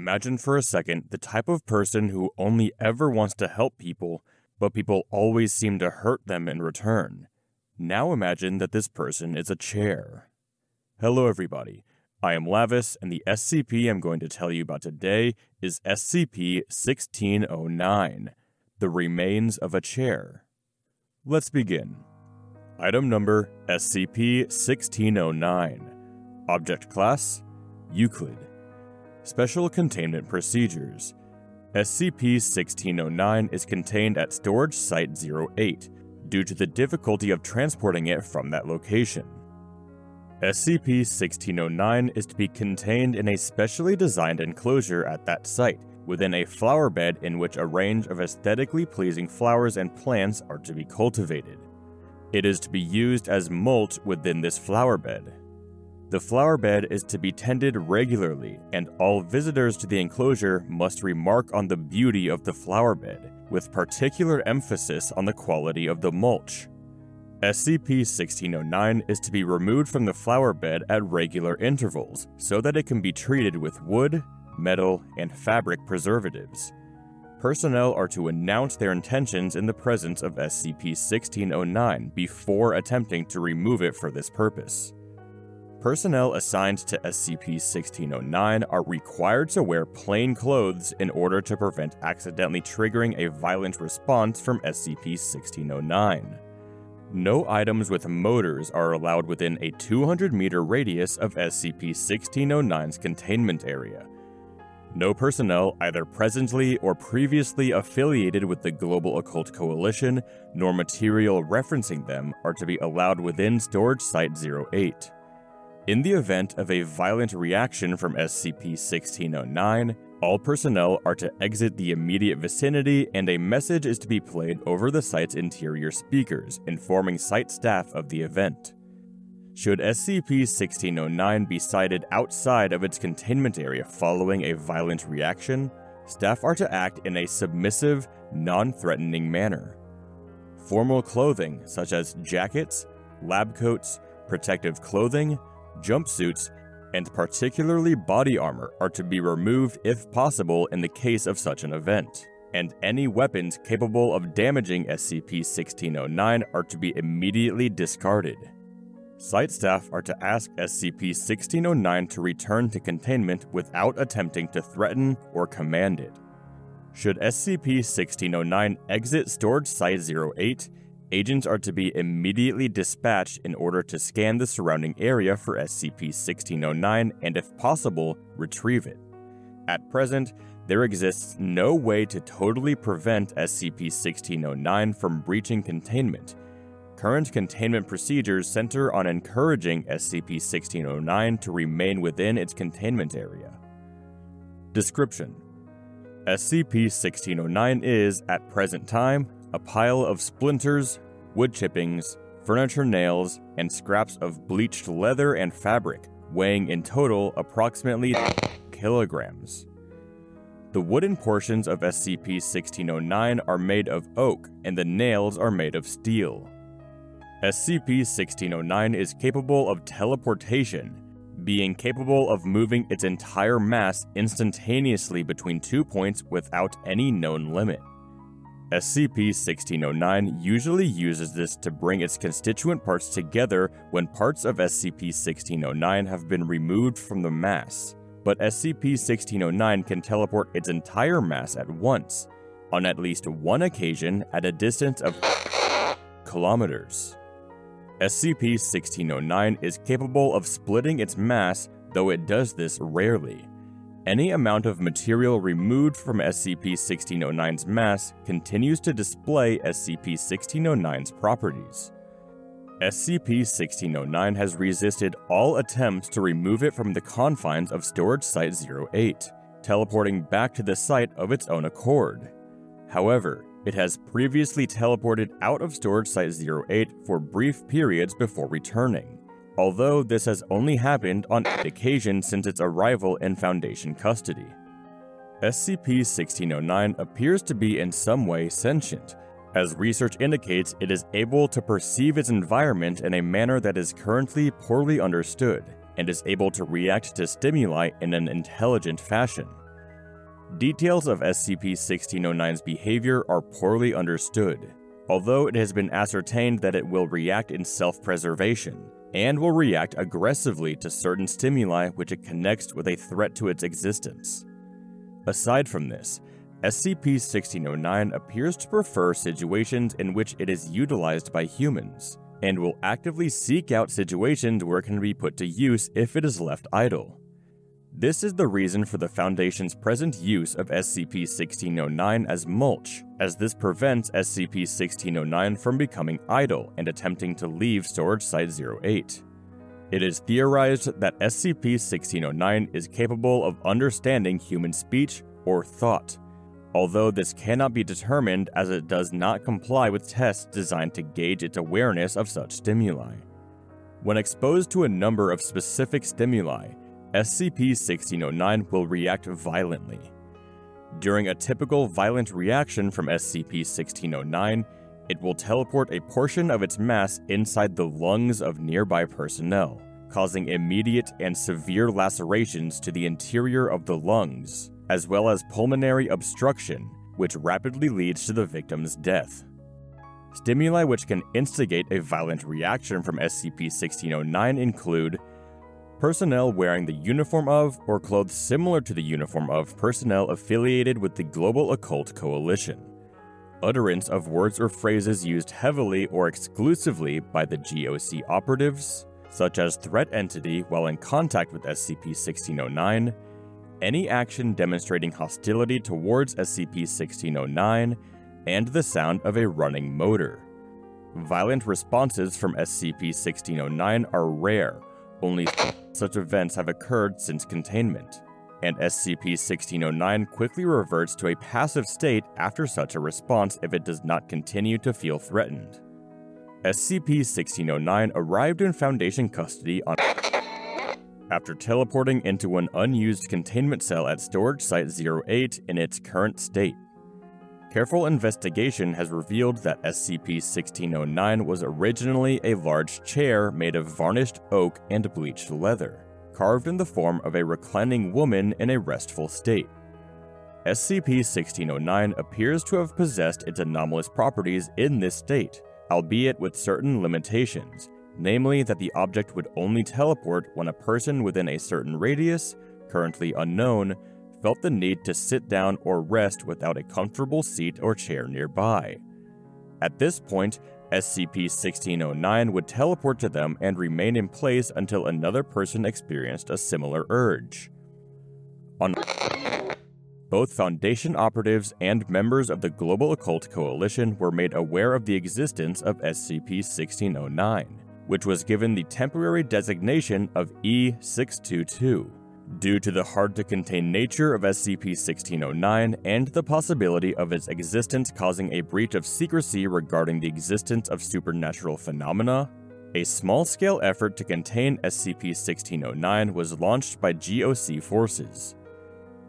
Imagine for a second the type of person who only ever wants to help people, but people always seem to hurt them in return. Now imagine that this person is a chair. Hello, everybody. I am Lavis, and the SCP I'm going to tell you about today is SCP 1609 The Remains of a Chair. Let's begin. Item number SCP 1609. Object Class Euclid. Special Containment Procedures SCP 1609 is contained at Storage Site 08 due to the difficulty of transporting it from that location. SCP-1609 is to be contained in a specially designed enclosure at that site, within a flower bed in which a range of aesthetically pleasing flowers and plants are to be cultivated. It is to be used as mulch within this flower bed. The flower bed is to be tended regularly, and all visitors to the enclosure must remark on the beauty of the flower bed, with particular emphasis on the quality of the mulch. SCP-1609 is to be removed from the flower bed at regular intervals so that it can be treated with wood, metal, and fabric preservatives. Personnel are to announce their intentions in the presence of SCP-1609 before attempting to remove it for this purpose. Personnel assigned to SCP-1609 are required to wear plain clothes in order to prevent accidentally triggering a violent response from SCP-1609. No items with motors are allowed within a 200 meter radius of SCP-1609's containment area. No personnel either presently or previously affiliated with the Global Occult Coalition, nor material referencing them are to be allowed within Storage Site 08. In the event of a violent reaction from SCP-1609, all personnel are to exit the immediate vicinity and a message is to be played over the site's interior speakers, informing site staff of the event. Should SCP-1609 be sighted outside of its containment area following a violent reaction, staff are to act in a submissive, non-threatening manner. Formal clothing such as jackets, lab coats, protective clothing, jumpsuits, and particularly body armor are to be removed if possible in the case of such an event, and any weapons capable of damaging SCP-1609 are to be immediately discarded. Site staff are to ask SCP-1609 to return to containment without attempting to threaten or command it. Should SCP-1609 exit Storage Site 08, Agents are to be immediately dispatched in order to scan the surrounding area for SCP-1609 and if possible, retrieve it. At present, there exists no way to totally prevent SCP-1609 from breaching containment. Current containment procedures center on encouraging SCP-1609 to remain within its containment area. Description SCP-1609 is, at present time, a pile of splinters, wood chippings, furniture nails, and scraps of bleached leather and fabric, weighing in total approximately kilograms. The wooden portions of SCP-1609 are made of oak, and the nails are made of steel. SCP-1609 is capable of teleportation, being capable of moving its entire mass instantaneously between two points without any known limit. SCP-1609 usually uses this to bring its constituent parts together when parts of SCP-1609 have been removed from the mass, but SCP-1609 can teleport its entire mass at once, on at least one occasion at a distance of kilometers. SCP-1609 is capable of splitting its mass, though it does this rarely. Any amount of material removed from SCP-1609's mass continues to display SCP-1609's properties. SCP-1609 has resisted all attempts to remove it from the confines of Storage Site-08, teleporting back to the site of its own accord. However, it has previously teleported out of Storage Site-08 for brief periods before returning although this has only happened on occasion since its arrival in Foundation custody. SCP-1609 appears to be in some way sentient, as research indicates it is able to perceive its environment in a manner that is currently poorly understood, and is able to react to stimuli in an intelligent fashion. Details of SCP-1609's behavior are poorly understood, although it has been ascertained that it will react in self-preservation, and will react aggressively to certain stimuli which it connects with a threat to its existence. Aside from this, SCP-1609 appears to prefer situations in which it is utilized by humans, and will actively seek out situations where it can be put to use if it is left idle. This is the reason for the Foundation's present use of SCP-1609 as mulch, as this prevents SCP-1609 from becoming idle and attempting to leave Storage Site-08. It is theorized that SCP-1609 is capable of understanding human speech or thought, although this cannot be determined as it does not comply with tests designed to gauge its awareness of such stimuli. When exposed to a number of specific stimuli, SCP-1609 will react violently. During a typical violent reaction from SCP-1609, it will teleport a portion of its mass inside the lungs of nearby personnel, causing immediate and severe lacerations to the interior of the lungs, as well as pulmonary obstruction, which rapidly leads to the victim's death. Stimuli which can instigate a violent reaction from SCP-1609 include personnel wearing the uniform of or clothes similar to the uniform of personnel affiliated with the Global Occult Coalition. Utterance of words or phrases used heavily or exclusively by the GOC operatives, such as threat entity while in contact with SCP-1609, any action demonstrating hostility towards SCP-1609, and the sound of a running motor. Violent responses from SCP-1609 are rare, only such events have occurred since containment, and SCP-1609 quickly reverts to a passive state after such a response if it does not continue to feel threatened. SCP-1609 arrived in Foundation custody on after teleporting into an unused containment cell at Storage Site-08 in its current state. Careful investigation has revealed that SCP-1609 was originally a large chair made of varnished oak and bleached leather, carved in the form of a reclining woman in a restful state. SCP-1609 appears to have possessed its anomalous properties in this state, albeit with certain limitations, namely that the object would only teleport when a person within a certain radius, currently unknown, felt the need to sit down or rest without a comfortable seat or chair nearby. At this point, SCP-1609 would teleport to them and remain in place until another person experienced a similar urge. On both Foundation operatives and members of the Global Occult Coalition were made aware of the existence of SCP-1609, which was given the temporary designation of E-622 due to the hard-to-contain nature of SCP-1609 and the possibility of its existence causing a breach of secrecy regarding the existence of supernatural phenomena, a small-scale effort to contain SCP-1609 was launched by GOC forces.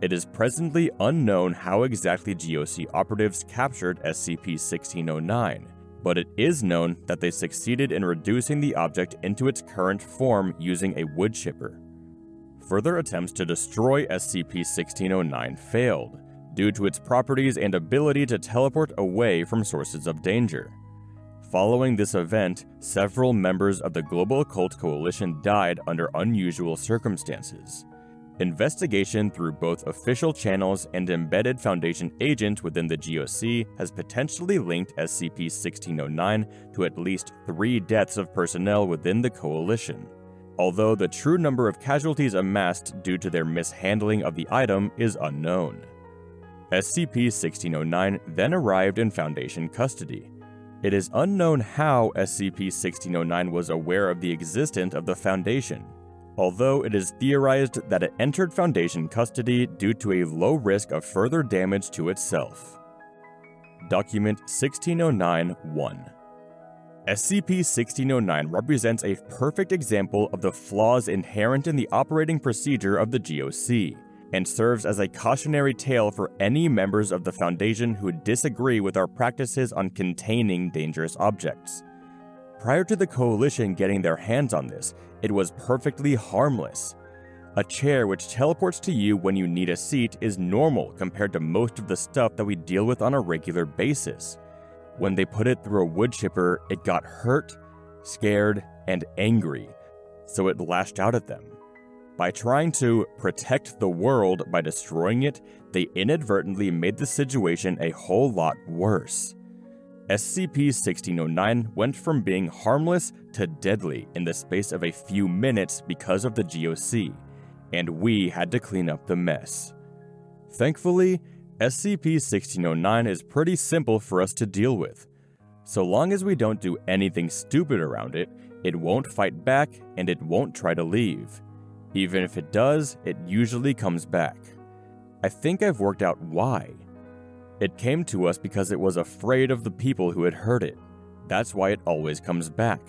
It is presently unknown how exactly GOC operatives captured SCP-1609, but it is known that they succeeded in reducing the object into its current form using a wood chipper further attempts to destroy SCP-1609 failed, due to its properties and ability to teleport away from sources of danger. Following this event, several members of the Global Occult Coalition died under unusual circumstances. Investigation through both official channels and embedded Foundation agents within the GOC has potentially linked SCP-1609 to at least three deaths of personnel within the Coalition although the true number of casualties amassed due to their mishandling of the item is unknown. SCP-1609 then arrived in Foundation custody. It is unknown how SCP-1609 was aware of the existence of the Foundation, although it is theorized that it entered Foundation custody due to a low risk of further damage to itself. Document 1609-1 SCP-1609 represents a perfect example of the flaws inherent in the operating procedure of the GOC, and serves as a cautionary tale for any members of the Foundation who disagree with our practices on containing dangerous objects. Prior to the Coalition getting their hands on this, it was perfectly harmless. A chair which teleports to you when you need a seat is normal compared to most of the stuff that we deal with on a regular basis. When they put it through a wood chipper, it got hurt, scared, and angry, so it lashed out at them. By trying to protect the world by destroying it, they inadvertently made the situation a whole lot worse. SCP 1609 went from being harmless to deadly in the space of a few minutes because of the GOC, and we had to clean up the mess. Thankfully, SCP 1609 is pretty simple for us to deal with. So long as we don't do anything stupid around it, it won't fight back and it won't try to leave. Even if it does, it usually comes back. I think I've worked out why. It came to us because it was afraid of the people who had hurt it. That's why it always comes back.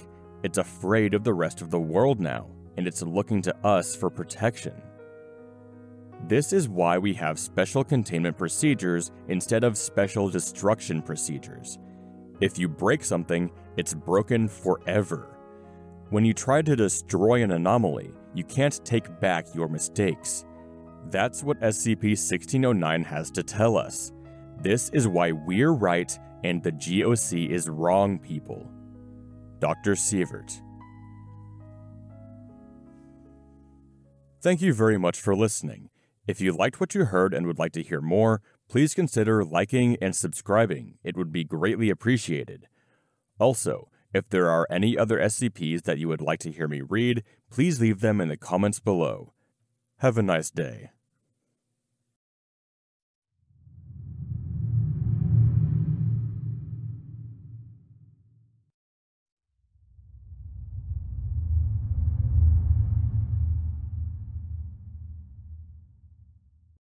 It's afraid of the rest of the world now, and it's looking to us for protection. This is why we have special containment procedures instead of special destruction procedures. If you break something, it's broken forever. When you try to destroy an anomaly, you can't take back your mistakes. That's what SCP 1609 has to tell us. This is why we're right and the GOC is wrong, people. Dr. Sievert. Thank you very much for listening. If you liked what you heard and would like to hear more, please consider liking and subscribing. It would be greatly appreciated. Also, if there are any other SCPs that you would like to hear me read, please leave them in the comments below. Have a nice day.